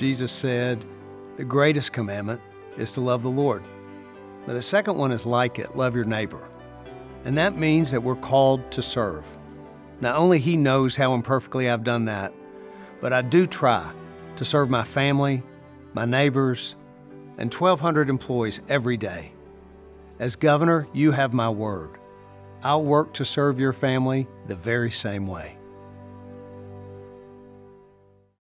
Jesus said, The greatest commandment is to love the Lord. But the second one is like it love your neighbor. And that means that we're called to serve. Not only He knows how imperfectly I've done that, but I do try to serve my family, my neighbors, and 1,200 employees every day. As governor, you have my word. I'll work to serve your family the very same way.